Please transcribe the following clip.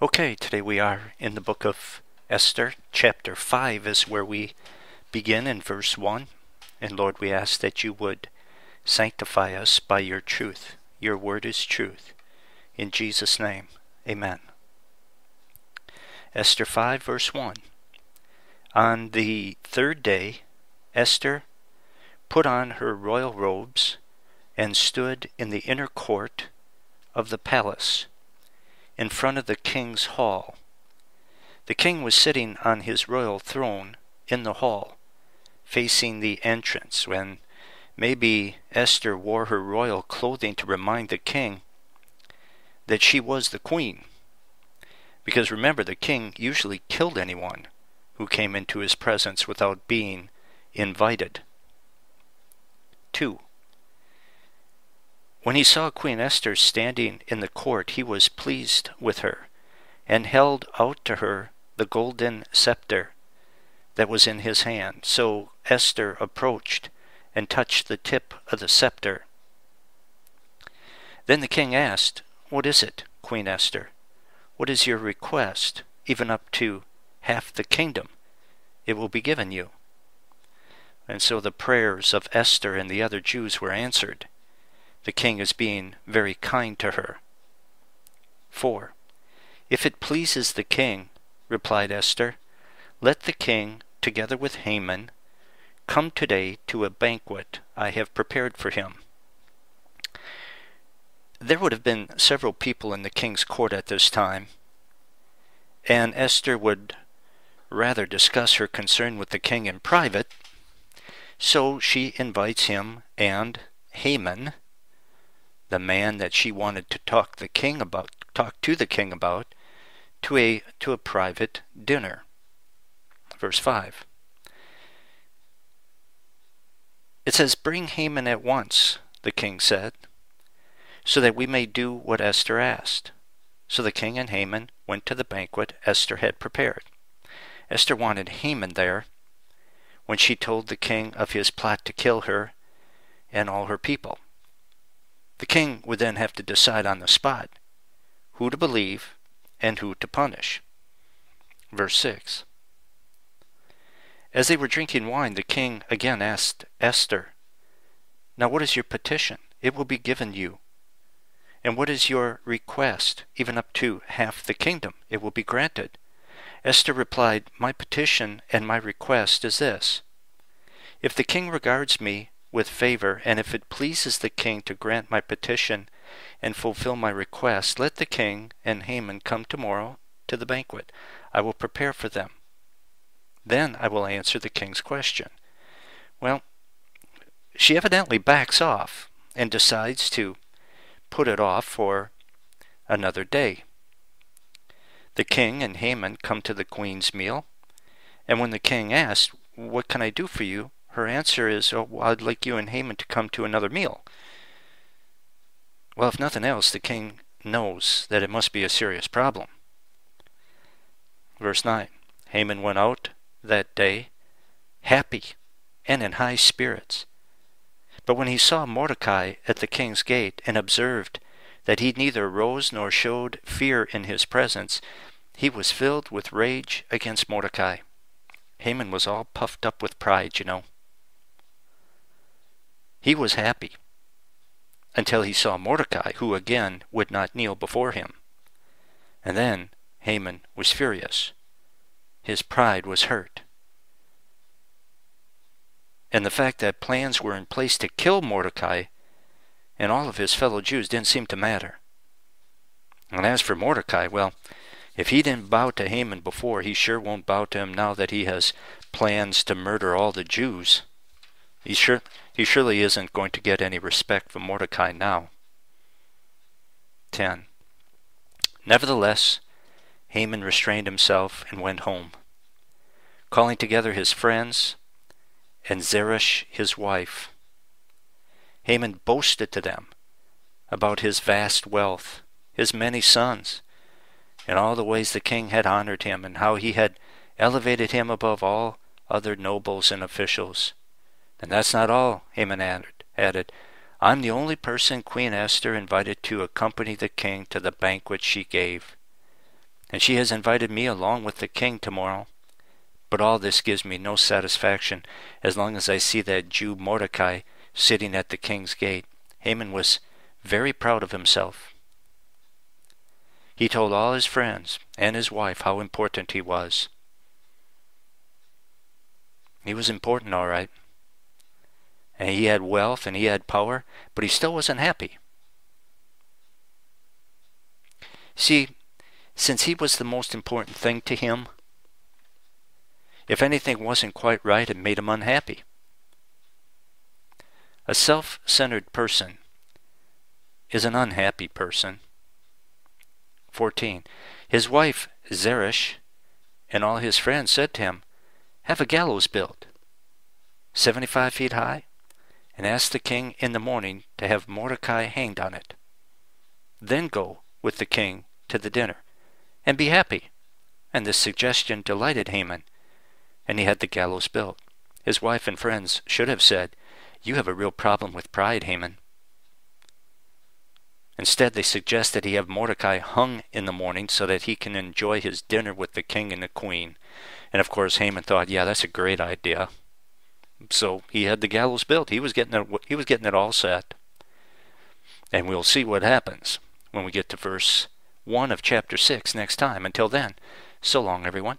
Okay, today we are in the book of Esther. Chapter 5 is where we begin in verse 1. And Lord, we ask that you would sanctify us by your truth. Your word is truth. In Jesus' name, amen. Esther 5, verse 1. On the third day, Esther put on her royal robes and stood in the inner court of the palace in front of the king's hall. The king was sitting on his royal throne in the hall, facing the entrance, when maybe Esther wore her royal clothing to remind the king that she was the queen. Because remember, the king usually killed anyone who came into his presence without being invited. 2. When he saw Queen Esther standing in the court, he was pleased with her, and held out to her the golden scepter that was in his hand. So Esther approached and touched the tip of the scepter. Then the king asked, What is it, Queen Esther? What is your request, even up to half the kingdom? It will be given you. And so the prayers of Esther and the other Jews were answered. The king is being very kind to her. 4. If it pleases the king, replied Esther, let the king, together with Haman, come today to a banquet I have prepared for him. There would have been several people in the king's court at this time, and Esther would rather discuss her concern with the king in private, so she invites him and Haman the man that she wanted to talk the king about talk to the king about to a to a private dinner. Verse 5. It says, Bring Haman at once, the king said, so that we may do what Esther asked. So the king and Haman went to the banquet Esther had prepared. Esther wanted Haman there when she told the king of his plot to kill her and all her people. The king would then have to decide on the spot who to believe and who to punish. Verse 6 As they were drinking wine, the king again asked Esther, Now what is your petition? It will be given you. And what is your request? Even up to half the kingdom, it will be granted. Esther replied, My petition and my request is this If the king regards me with favor, and if it pleases the king to grant my petition and fulfill my request, let the king and Haman come tomorrow to the banquet. I will prepare for them. Then I will answer the king's question. Well, she evidently backs off and decides to put it off for another day. The king and Haman come to the queen's meal, and when the king asks, What can I do for you? Her answer is, Oh, I'd like you and Haman to come to another meal. Well, if nothing else, the king knows that it must be a serious problem. Verse 9 Haman went out that day happy and in high spirits. But when he saw Mordecai at the king's gate and observed that he neither rose nor showed fear in his presence, he was filled with rage against Mordecai. Haman was all puffed up with pride, you know. He was happy until he saw Mordecai, who again would not kneel before him. And then Haman was furious. His pride was hurt. And the fact that plans were in place to kill Mordecai and all of his fellow Jews didn't seem to matter. And as for Mordecai, well, if he didn't bow to Haman before, he sure won't bow to him now that he has plans to murder all the Jews. He sure he surely isn't going to get any respect from Mordecai now. 10. Nevertheless, Haman restrained himself and went home, calling together his friends and Zeresh his wife. Haman boasted to them about his vast wealth, his many sons, and all the ways the king had honored him, and how he had elevated him above all other nobles and officials. And that's not all, Haman added. I'm the only person Queen Esther invited to accompany the king to the banquet she gave. and she has invited me along with the king tomorrow. But all this gives me no satisfaction as long as I see that Jew Mordecai sitting at the king's gate. Haman was very proud of himself. He told all his friends and his wife how important he was. He was important, all right. And he had wealth and he had power, but he still wasn't happy. See, since he was the most important thing to him, if anything wasn't quite right, it made him unhappy. A self centered person is an unhappy person. 14. His wife, Zeresh, and all his friends said to him, Have a gallows built, 75 feet high, and ask the king in the morning to have Mordecai hanged on it. Then go with the king to the dinner, and be happy. And this suggestion delighted Haman, and he had the gallows built. His wife and friends should have said, You have a real problem with pride, Haman. Instead, they suggest that he have Mordecai hung in the morning so that he can enjoy his dinner with the king and the queen. And of course, Haman thought, yeah, that's a great idea. So he had the gallows built. He was getting it, he was getting it all set. And we'll see what happens when we get to verse 1 of chapter 6 next time. Until then, so long, everyone.